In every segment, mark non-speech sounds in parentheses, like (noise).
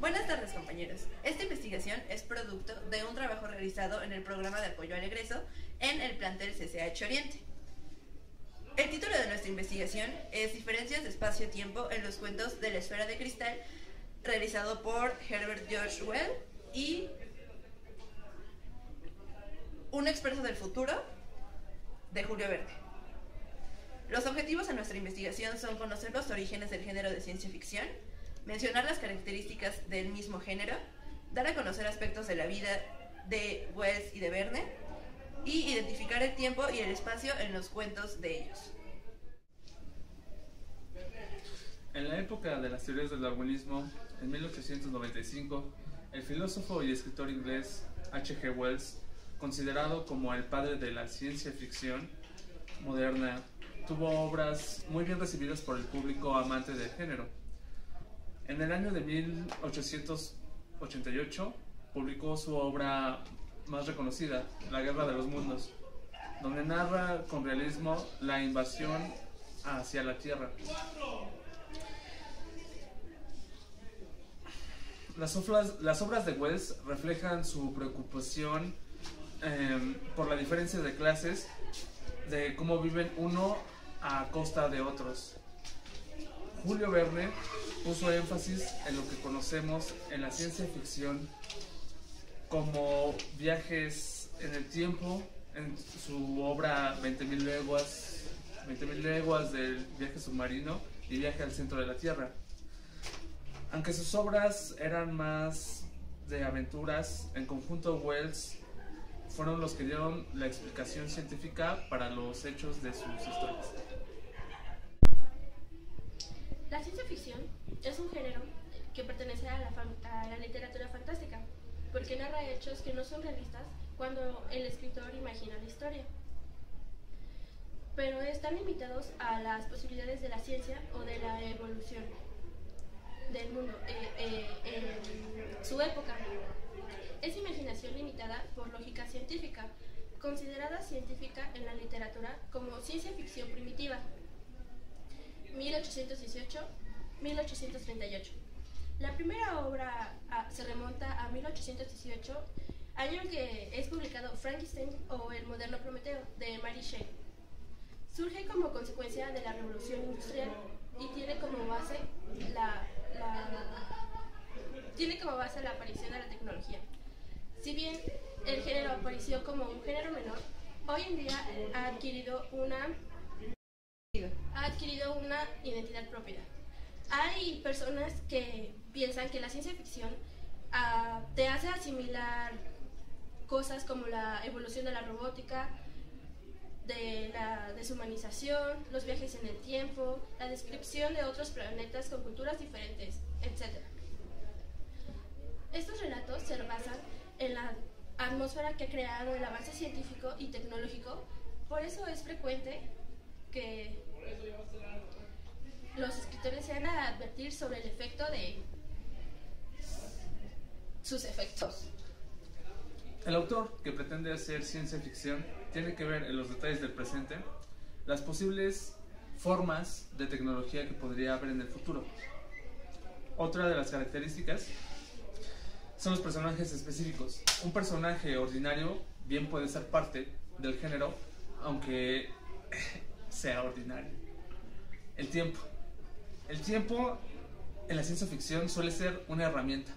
Buenas tardes compañeros. Esta investigación es producto de un trabajo realizado en el programa de apoyo al egreso en el plantel CCH Oriente. El título de nuestra investigación es Diferencias de espacio-tiempo en los cuentos de la esfera de cristal, realizado por Herbert George Well y un experto del futuro de Julio Verde. Los objetivos de nuestra investigación son conocer los orígenes del género de ciencia ficción, mencionar las características del mismo género, dar a conocer aspectos de la vida de Wells y de Verne, y identificar el tiempo y el espacio en los cuentos de ellos. En la época de las teorías del darwinismo, en 1895, el filósofo y escritor inglés H.G. Wells, considerado como el padre de la ciencia ficción moderna, tuvo obras muy bien recibidas por el público amante del género. En el año de 1888 publicó su obra más reconocida, La Guerra de los Mundos, donde narra con realismo la invasión hacia la Tierra. Las obras, las obras de Wells reflejan su preocupación eh, por la diferencia de clases, de cómo viven uno a costa de otros. Julio Verne puso énfasis en lo que conocemos en la ciencia ficción como viajes en el tiempo, en su obra 20.000 leguas, 20.000 leguas del viaje submarino y viaje al centro de la Tierra. Aunque sus obras eran más de aventuras, en conjunto Wells fueron los que dieron la explicación científica para los hechos de sus historias. La ciencia ficción es un género que pertenece a la, literatura fantástica, porque narra hechos que no son realistas cuando el escritor imagina la historia. Pero están limitados a las posibilidades de la ciencia o de la evolución del mundo eh, eh, en su época. Es imaginación limitada por lógica científica, considerada científica en la literatura como ciencia ficción primitiva. 1818-1838. La primera obra ah, se remonta a 1818, año en que es publicado Frankenstein o El moderno Prometeo de Mary Shelley. Surge como consecuencia de la revolución industrial y tiene como base la, tiene como base la aparición de la tecnología. Si bien el género apareció como un género menor, hoy en día ha adquirido una adquirido una identidad propia. Hay personas que piensan que la ciencia ficción uh, te hace asimilar cosas como la evolución de la robótica, de la deshumanización, los viajes en el tiempo, la descripción de otros planetas con culturas diferentes, etc. Estos relatos se basan en la atmósfera que ha creado el avance científico y tecnológico, por eso es frecuente que los escritores sean a advertir sobre el efecto de sus efectos. El autor, que pretende hacer ciencia ficción, tiene que ver en los detalles del presente las posibles formas de tecnología que podría haber en el futuro. Otra de las características son los personajes específicos. Un personaje ordinario bien puede ser parte del género, aunque sea ordinario. El tiempo. El tiempo en la ciencia ficción suele ser una herramienta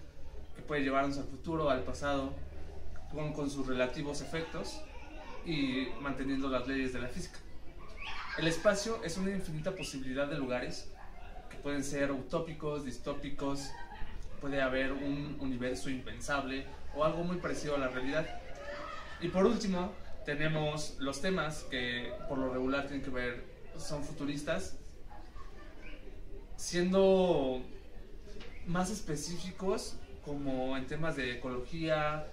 que puede llevarnos al futuro, al pasado, con, con sus relativos efectos y manteniendo las leyes de la física. El espacio es una infinita posibilidad de lugares que pueden ser utópicos, distópicos, puede haber un universo impensable o algo muy parecido a la realidad. Y por último, tenemos los temas que por lo regular tienen que ver, son futuristas, siendo más específicos como en temas de ecología,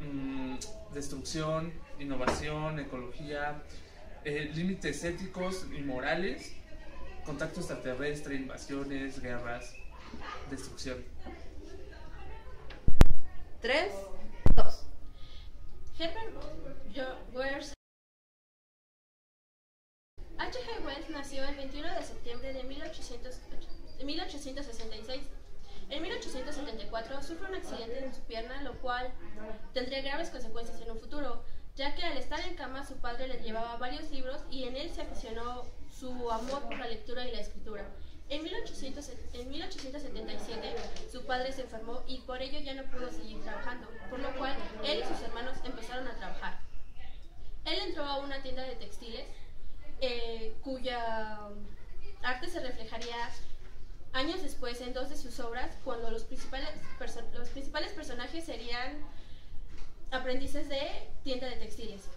mmm, destrucción, innovación, ecología, eh, límites éticos y morales, contacto extraterrestre, invasiones, guerras, destrucción. 3, 2. Herbert. H.G. Wells nació el 21 de septiembre de 1800 1866 En 1874 sufre un accidente en su pierna, lo cual tendría graves consecuencias en un futuro, ya que al estar en cama su padre le llevaba varios libros y en él se aficionó su amor por la lectura y la escritura. En, 1877 su padre se enfermó y por ello ya no pudo seguir trabajando, por lo cual él y sus hermanos empezaron a trabajar. Él entró a una tienda de textiles eh, cuya arte se reflejaría años después en dos de sus obras, cuando los principales, los principales personajes serían aprendices de tienda de textiles.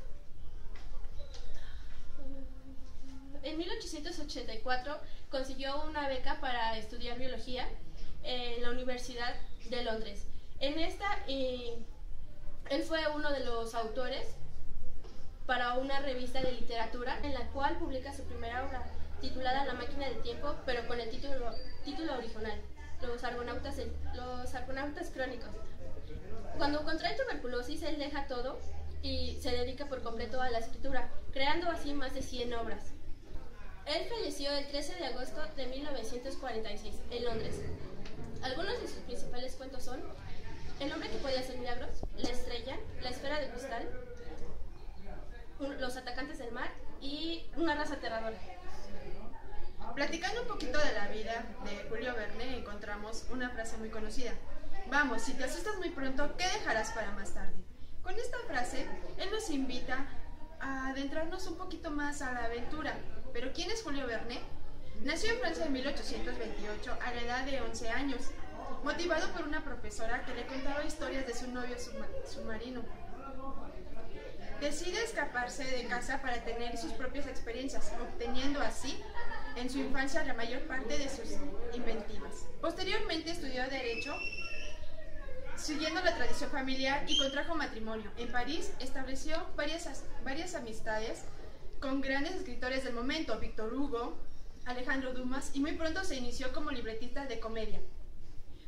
En 1884 consiguió una beca para estudiar biología en la Universidad de Londres. En esta, él fue uno de los autores para una revista de literatura en la cual publica su primera obra, titulada La máquina del tiempo, pero con el título, título original, Los argonautas, los argonautas crónicos. Cuando contrae tuberculosis, él deja todo y se dedica por completo a la escritura, creando así más de 100 obras. Él falleció el 13 de agosto de 1946 en Londres. Algunos de sus principales cuentos son El hombre que podía hacer milagros, La estrella, La esfera de cristal, Los atacantes del mar y Una raza aterradora. Platicando un poquito de la vida de Julio Verne, encontramos una frase muy conocida. Vamos, si te asustas muy pronto, ¿qué dejarás para más tarde? Con esta frase, él nos invita a adentrarnos un poquito más a la aventura. ¿Pero quién es Julio Verne? Nació en Francia en 1828 a la edad de 11 años, motivado por una profesora que le contaba historias de su novio submarino. Decide escaparse de casa para tener sus propias experiencias, obteniendo así en su infancia la mayor parte de sus inventivas. Posteriormente estudió Derecho, siguiendo la tradición familiar y contrajo matrimonio. En París estableció varias, varias amistades con grandes escritores del momento, Víctor Hugo, Alejandro Dumas, y muy pronto se inició como libretista de comedia.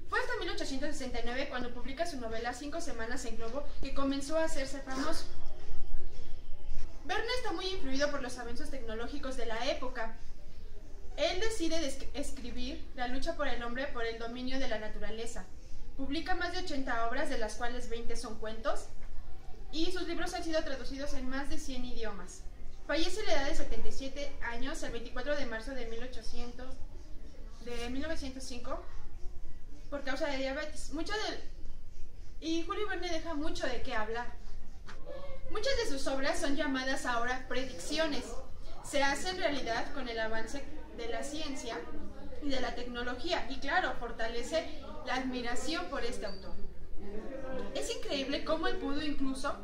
Fue hasta 1869 cuando publica su novela Cinco Semanas en Globo que comenzó a hacerse famoso. Verne está muy influido por los avances tecnológicos de la época, él decide escribir La lucha por el hombre por el dominio de la naturaleza. Publica más de 80 obras, de las cuales 20 son cuentos, y sus libros han sido traducidos en más de 100 idiomas. Fallece a la edad de 77 años el 24 de marzo de, 1800, de 1905 por causa de diabetes. Mucho y Julio Verne deja mucho de qué hablar. Muchas de sus obras son llamadas ahora predicciones. Se hacen realidad con el avance de la ciencia y de la tecnología y claro, fortalece la admiración por este autor. Es increíble cómo él pudo incluso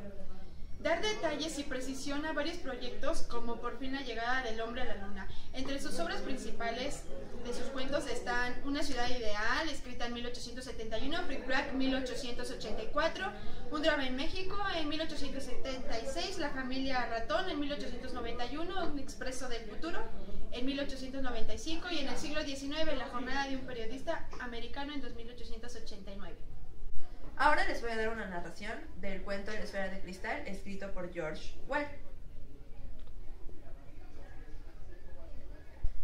dar detalles y precisión a varios proyectos como por fin la llegada del hombre a la luna. Entre sus obras principales de sus cuentos están Una ciudad ideal, escrita en 1871, Freak Black 1884, Un drama en México en 1876, La familia ratón en 1891, Un expreso del futuro en 1895 y en el siglo XIX La jornada de un periodista americano en 2889. Ahora les voy a dar una narración del cuento de la esfera de cristal escrito por George Well.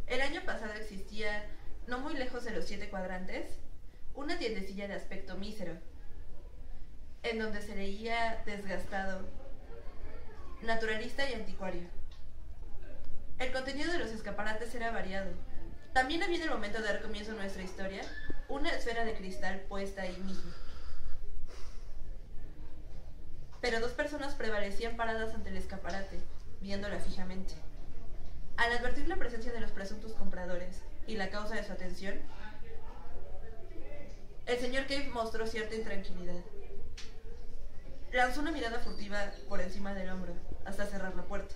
El año pasado existía, no muy lejos de los siete cuadrantes, una tiendecilla de aspecto mísero, en donde se leía desgastado, naturalista y anticuario. El contenido de los escaparates era variado. También había en el momento de dar comienzo a nuestra historia una esfera de cristal puesta ahí mismo. Pero dos personas prevalecían paradas ante el escaparate, viéndola fijamente. Al advertir la presencia de los presuntos compradores y la causa de su atención, el señor Cave mostró cierta intranquilidad. Lanzó una mirada furtiva por encima del hombro hasta cerrar la puerta.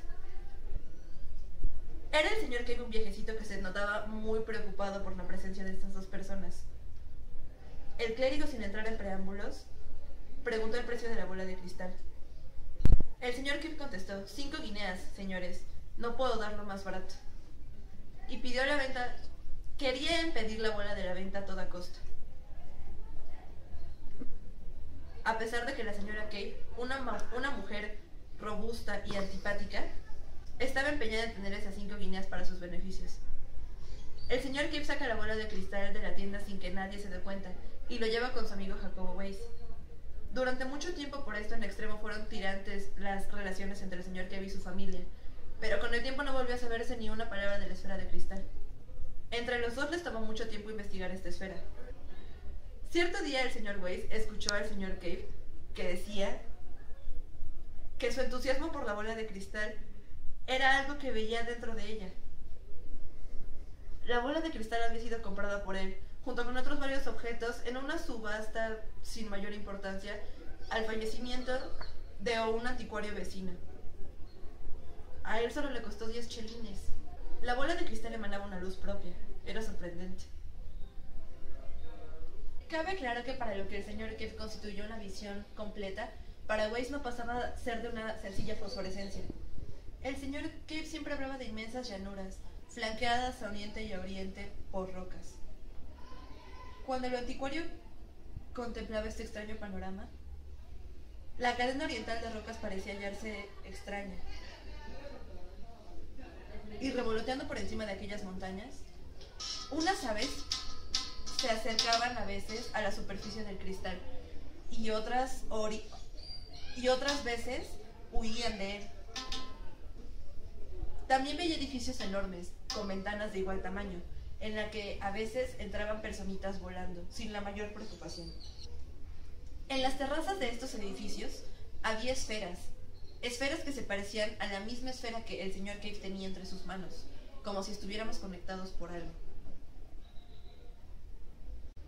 Era el señor Cave un viejecito que se notaba muy preocupado por la presencia de estas dos personas. El clérigo, sin entrar en preámbulos, preguntó el precio de la bola de cristal. El señor Cave contestó, cinco guineas, señores, no puedo darlo más barato. Y pidió la venta, quería impedir la bola de la venta a toda costa. A pesar de que la señora Cave, una, una mujer robusta y antipática, estaba empeñada en tener esas cinco guineas para sus beneficios. El señor Cave saca la bola de cristal de la tienda sin que nadie se dé cuenta y lo lleva con su amigo Jacobo Weiss. Durante mucho tiempo por esto en extremo fueron tirantes las relaciones entre el señor Cave y su familia, pero con el tiempo no volvió a saberse ni una palabra de la esfera de cristal. Entre los dos les tomó mucho tiempo investigar esta esfera. Cierto día el señor Weiss escuchó al señor Cave que decía que su entusiasmo por la bola de cristal era algo que veía dentro de ella. La bola de cristal había sido comprada por él, junto con otros varios objetos, en una subasta sin mayor importancia, al fallecimiento de un anticuario vecino. A él solo le costó 10 chelines. La bola de cristal emanaba una luz propia. Era sorprendente. Cabe aclarar que para lo que el señor Kev constituyó una visión completa, para Weiss no pasaba a ser de una sencilla fosforescencia. El señor Kev siempre hablaba de inmensas llanuras, flanqueadas a oriente y a oriente por rocas. Cuando el anticuario contemplaba este extraño panorama, la cadena oriental de rocas parecía hallarse extraña. Y revoloteando por encima de aquellas montañas, unas aves se acercaban a veces a la superficie del cristal y otras, y otras veces huían de él. También veía edificios enormes, con ventanas de igual tamaño, en la que a veces entraban personitas volando, sin la mayor preocupación. En las terrazas de estos edificios había esferas, esferas que se parecían a la misma esfera que el señor Cave tenía entre sus manos, como si estuviéramos conectados por algo.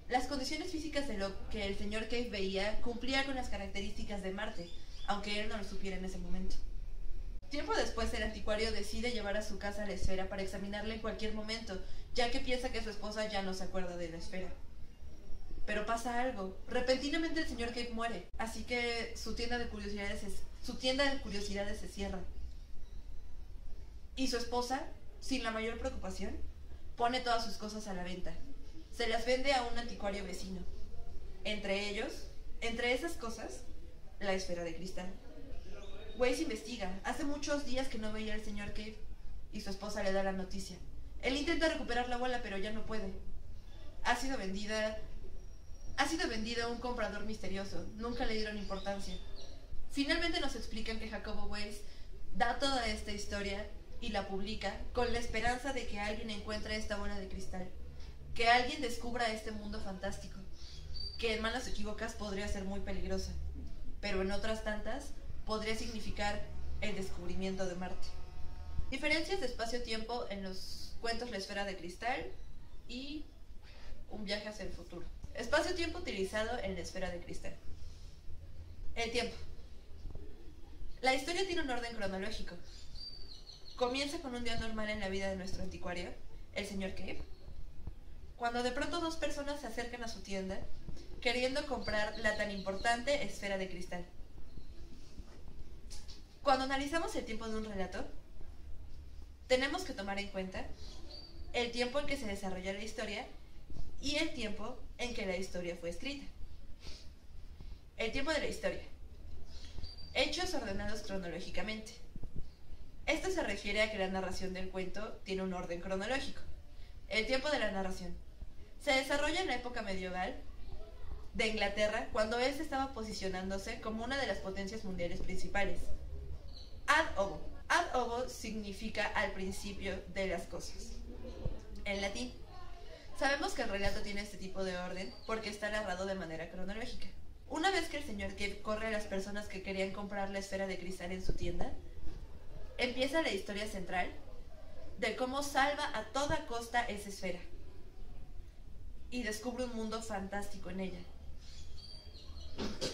Las condiciones físicas de lo que el señor Cave veía cumplían con las características de Marte, aunque él no lo supiera en ese momento. Tiempo después, el anticuario decide llevar a su casa la esfera para examinarla en cualquier momento, ya que piensa que su esposa ya no se acuerda de la esfera. Pero pasa algo. Repentinamente el señor Cave muere, así que su tienda de curiosidades, su tienda de curiosidades se cierra. Y su esposa, sin la mayor preocupación, pone todas sus cosas a la venta se las vende a un anticuario vecino. Entre ellos, entre esas cosas, la esfera de cristal. Weiss investiga. Hace muchos días que no veía al señor Cave y su esposa le da la noticia. Él intenta recuperar la bola, pero ya no puede. Ha sido vendida. Ha sido vendida a un comprador misterioso. Nunca le dieron importancia. Finalmente nos explican que Jacobo Weiss da toda esta historia y la publica con la esperanza de que alguien encuentre esta bola de cristal que alguien descubra este mundo fantástico, que en manos equivocas podría ser muy peligrosa, pero en otras tantas podría significar el descubrimiento de Marte. Diferencias de espacio-tiempo en los cuentos La esfera de cristal y Un viaje hacia el futuro. Espacio-tiempo utilizado en la esfera de cristal. El tiempo. La historia tiene un orden cronológico. Comienza con un día normal en la vida de nuestro anticuario, el señor Cave, cuando de pronto dos personas se acercan a su tienda queriendo comprar la tan importante esfera de cristal. Cuando analizamos el tiempo de un relato, tenemos que tomar en cuenta el tiempo en que se desarrolló la historia y el tiempo en que la historia fue escrita. El tiempo de la historia. Hechos ordenados cronológicamente. Esto se refiere a que la narración del cuento tiene un orden cronológico. El tiempo de la narración se desarrolla en la época medieval de Inglaterra, cuando éste estaba posicionándose como una de las potencias mundiales principales. Ad ovo. Ad ovo significa al principio de las cosas. En latín. Sabemos que el relato tiene este tipo de orden porque está narrado de manera cronológica. Una vez que el señor Cave corre a las personas que querían comprar la esfera de cristal en su tienda, empieza la historia central de cómo salva a toda costa esa esfera y descubre un mundo fantástico en ella.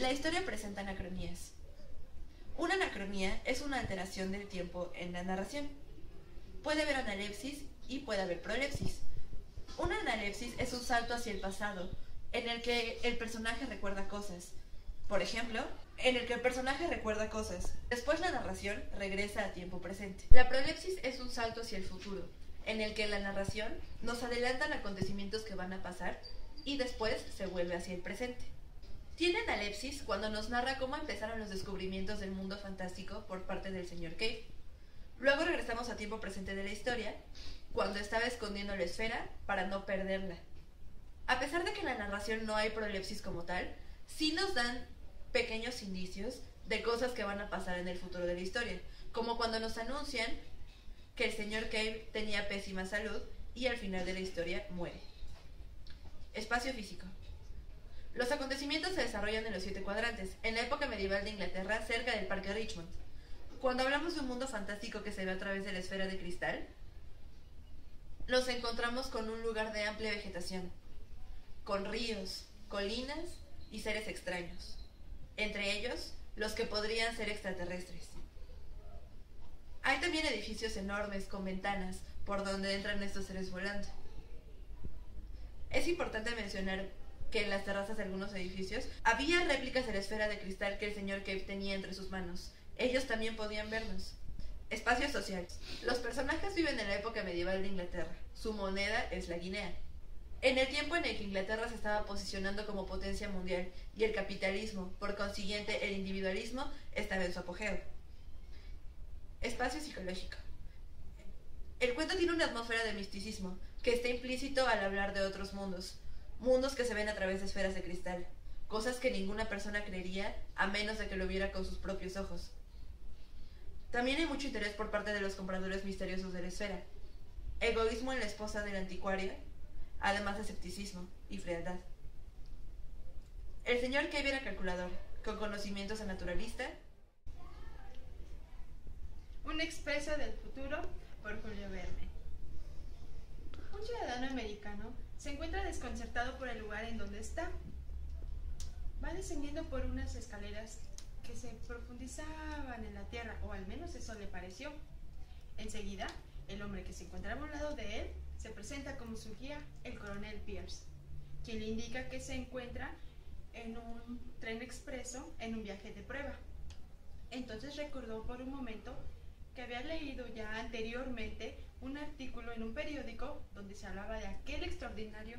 La historia presenta anacronías. Una anacronía es una alteración del tiempo en la narración. Puede haber analepsis y puede haber prolepsis. Una analepsis es un salto hacia el pasado, en el que el personaje recuerda cosas. Por ejemplo, en el que el personaje recuerda cosas. Después la narración regresa a tiempo presente. La prolepsis es un salto hacia el futuro, en el que la narración nos adelantan acontecimientos que van a pasar y después se vuelve hacia el presente. Tiene analepsis cuando nos narra cómo empezaron los descubrimientos del mundo fantástico por parte del señor Cave. Luego regresamos a tiempo presente de la historia, cuando estaba escondiendo la esfera para no perderla. A pesar de que en la narración no hay prolepsis como tal, sí nos dan pequeños indicios de cosas que van a pasar en el futuro de la historia, como cuando nos anuncian que el señor Cave tenía pésima salud y al final de la historia muere. Espacio físico. Los acontecimientos se desarrollan en los siete cuadrantes, en la época medieval de Inglaterra, cerca del Parque Richmond. Cuando hablamos de un mundo fantástico que se ve a través de la esfera de cristal, nos encontramos con un lugar de amplia vegetación, con ríos, colinas y seres extraños, entre ellos los que podrían ser extraterrestres. Hay también edificios enormes con ventanas por donde entran estos seres volando. Es importante mencionar que en las terrazas de algunos edificios había réplicas de la esfera de cristal que el señor Cave tenía entre sus manos. Ellos también podían vernos. Espacios sociales. Los personajes viven en la época medieval de Inglaterra. Su moneda es la guinea. En el tiempo en el que Inglaterra se estaba posicionando como potencia mundial y el capitalismo, por consiguiente el individualismo, estaba en su apogeo. Espacio psicológico. El cuento tiene una atmósfera de misticismo que está implícito al hablar de otros mundos, mundos que se ven a través de esferas de cristal, cosas que ninguna persona creería a menos de que lo viera con sus propios ojos. También hay mucho interés por parte de los compradores misteriosos de la esfera, egoísmo en la esposa del anticuario, además de escepticismo y frialdad. El señor Kevin era calculador, con conocimientos a naturalista. Un expreso del futuro por Julio Verne. Un ciudadano americano se encuentra desconcertado por el lugar en donde está. Va descendiendo por unas escaleras que se profundizaban en la tierra, o al menos eso le pareció. Enseguida, el hombre que se encontraba a un lado de él se presenta como su guía, el coronel Pierce, quien le indica que se encuentra en un tren expreso en un viaje de prueba. Entonces recordó por un momento que había leído ya anteriormente un artículo en un periódico donde se hablaba de aquel extraordinario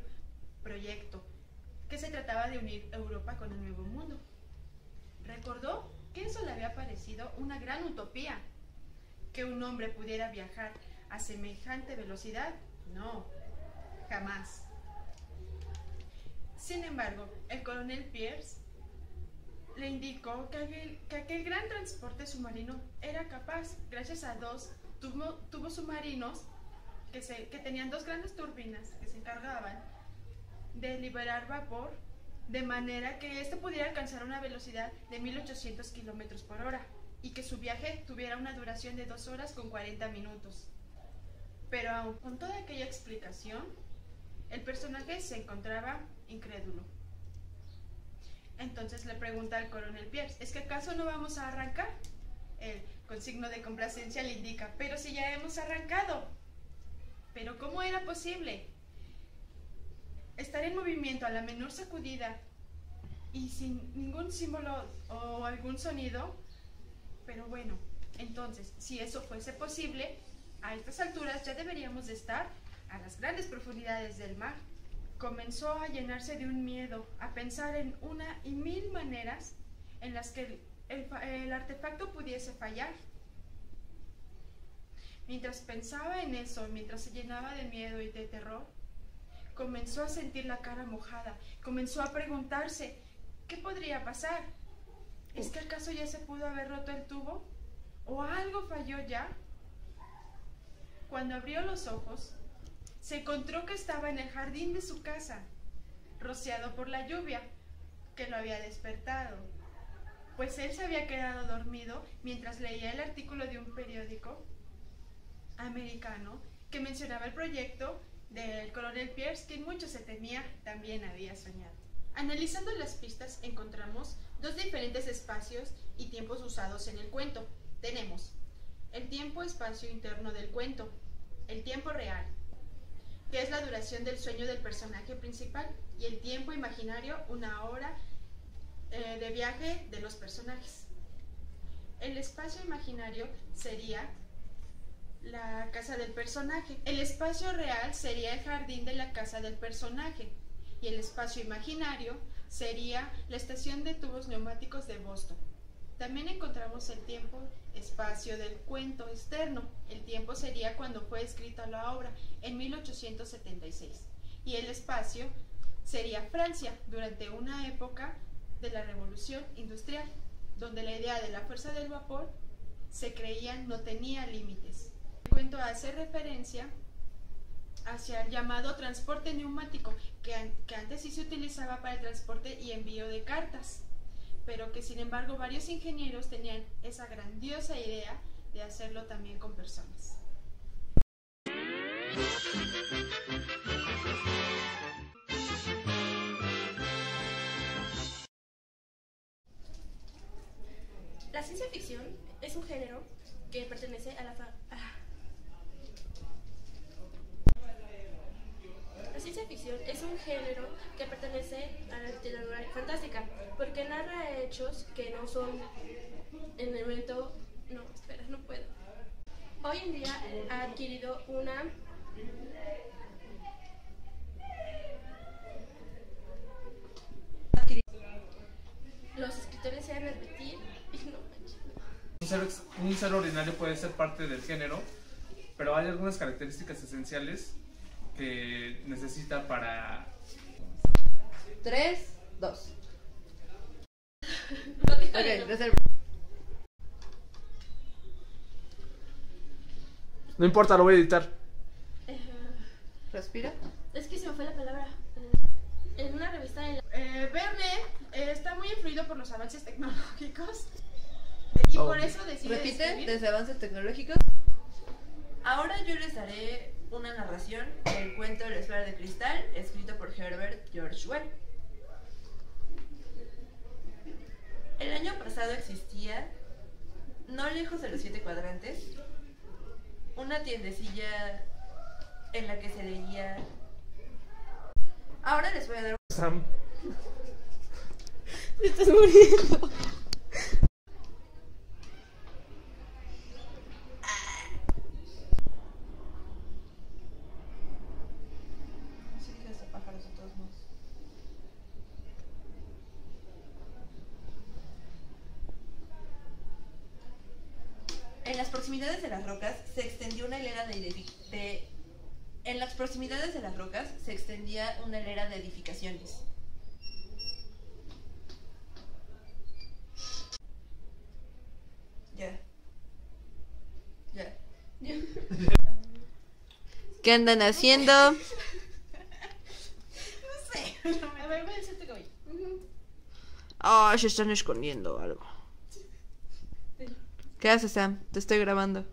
proyecto que se trataba de unir Europa con el Nuevo Mundo. Recordó que eso le había parecido una gran utopía, que un hombre pudiera viajar a semejante velocidad. No, jamás. Sin embargo, el coronel Pierce le indicó que aquel, que aquel gran transporte submarino era capaz, gracias a dos tubos submarinos que, tenían dos grandes turbinas que se encargaban de liberar vapor de manera que éste pudiera alcanzar una velocidad de 1800 kilómetros por hora y que su viaje tuviera una duración de 2 horas con 40 minutos. Pero aun con toda aquella explicación, el personaje se encontraba incrédulo. Entonces le pregunta al coronel Pierce, ¿es que acaso no vamos a arrancar? Él, con signo de complacencia, le indica, pero si ya hemos arrancado. Pero ¿cómo era posible? Estar en movimiento a la menor sacudida y sin ningún símbolo o algún sonido. Pero bueno, entonces, si eso fuese posible, a estas alturas ya deberíamos de estar a las grandes profundidades del mar. Comenzó a llenarse de un miedo, a pensar en una y mil maneras en las que el, artefacto pudiese fallar. Mientras pensaba en eso, mientras se llenaba de miedo y de terror, comenzó a sentir la cara mojada, comenzó a preguntarse, ¿qué podría pasar? ¿Es que acaso ya se pudo haber roto el tubo? ¿O algo falló ya? Cuando abrió los ojos, se encontró que estaba en el jardín de su casa, rociado por la lluvia, que lo había despertado, pues él se había quedado dormido mientras leía el artículo de un periódico americano que mencionaba el proyecto del coronel Pierce, quien mucho se temía, también había soñado. Analizando las pistas encontramos dos diferentes espacios y tiempos usados en el cuento. Tenemos el tiempo-espacio interno del cuento, el tiempo real, que es la duración del sueño del personaje principal, y el tiempo imaginario, una hora viaje de los personajes. El espacio imaginario sería la casa del personaje. El espacio real sería el jardín de la casa del personaje. Y el espacio imaginario sería la estación de tubos neumáticos de Boston. También encontramos el tiempo, espacio del cuento externo. El tiempo sería cuando fue escrita la obra, en 1876. Y el espacio sería Francia, durante una época de la Revolución Industrial, donde la idea de la fuerza del vapor se creía no tenía límites. El cuento hace referencia hacia el llamado transporte neumático, que, que antes sí se utilizaba para el transporte y envío de cartas, pero que sin embargo varios ingenieros tenían esa grandiosa idea de hacerlo también con personas. La ciencia ficción es un género que pertenece a la fa- ah. La ciencia ficción es un género que pertenece a la literatura fantástica porque narra hechos que no son en el momento no, espera, no puedo. Hoy en día ha adquirido una los escritores se han de repetir y no manches, no. Un ser, ex- un ser ordinario puede ser parte del género, pero hay algunas características esenciales que necesita para... 3, 2. No, Ok, déjalo. reserva. No importa, lo voy a editar. Respira. Es que se me fue la palabra. En una revista en la Eh, Verne eh, está muy influido por los avances tecnológicos y Oh. por eso decide Repite, escribir- desde avances tecnológicos. Ahora yo les daré una narración del cuento La esfera de cristal, escrito por Herbert George Well. El año pasado existía, no lejos de los siete cuadrantes, una tiendecilla en la que se leía... Ahora les voy a dar Sam. (laughs) Te estás muriendo. Sí, dije hasta pájaros de todos modos. En las proximidades de las rocas se extendió una hilera de, edifi- de- En las proximidades de las rocas una hilera de edificaciones. Ya. Ya. (laughs) ¿Qué andan haciendo? (laughs) A ver, voy a decirte que voy. Ah, se están escondiendo algo. ¿Qué haces, Sam? Te estoy grabando.